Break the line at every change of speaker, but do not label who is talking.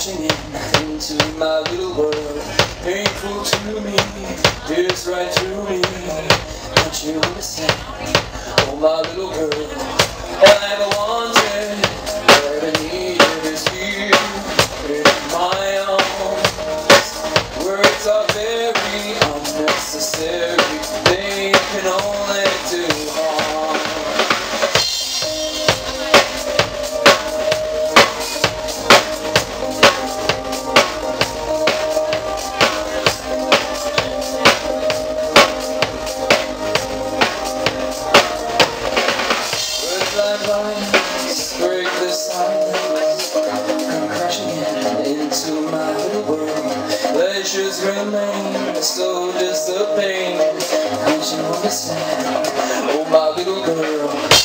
crashing in into my little world. Painful to me, it's right through me. Don't you understand? Oh, my little girl, all I ever wanted, all I ever needed is you in my arms. Words are very unnecessary, they can only silence crashing in into my world Pleasures remain, so does the pain Don't you understand? Oh my little girl